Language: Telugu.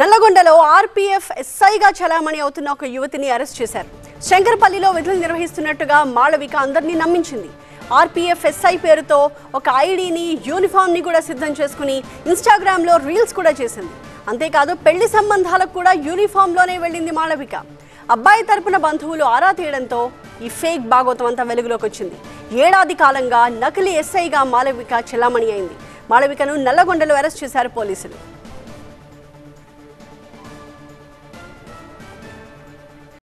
నల్లగొండలో ఆర్పీఎఫ్ ఎస్ఐగా చలామణి అవుతున్న ఒక యువతిని అరెస్ట్ చేశారు. శంకరపల్లిలో విధులు నిర్వహిస్తున్నట్టుగా మాళవిక అందరినీ నమ్మించింది. ఆర్పీఎఫ్ ఎస్ఐ పేరుతో ఒక ఐడిని యూనిఫామ్ని కూడా సిద్ధం చేసుకుని ఇన్స్టాగ్రామ్లో రీల్స్ కూడా చేసింది. అంతేకాదు పెళ్ళి సంబంధాలకు కూడా యూనిఫామ్లోనే వెళ్ళింది మాళవిక. అబ్బాయి తరపున బంధువులు ఆరా తీయడంతో ఈ ఫేక్ భాగోతం అంతా వెలుగులోకి వచ్చింది. ఏడాది కాలంగా నకిలీ ఎస్ఐగా మాళవిక చెలామణి అయింది. మాళవికను నల్లగొండలో అరెస్ట్ చేశారు పోలీసులు.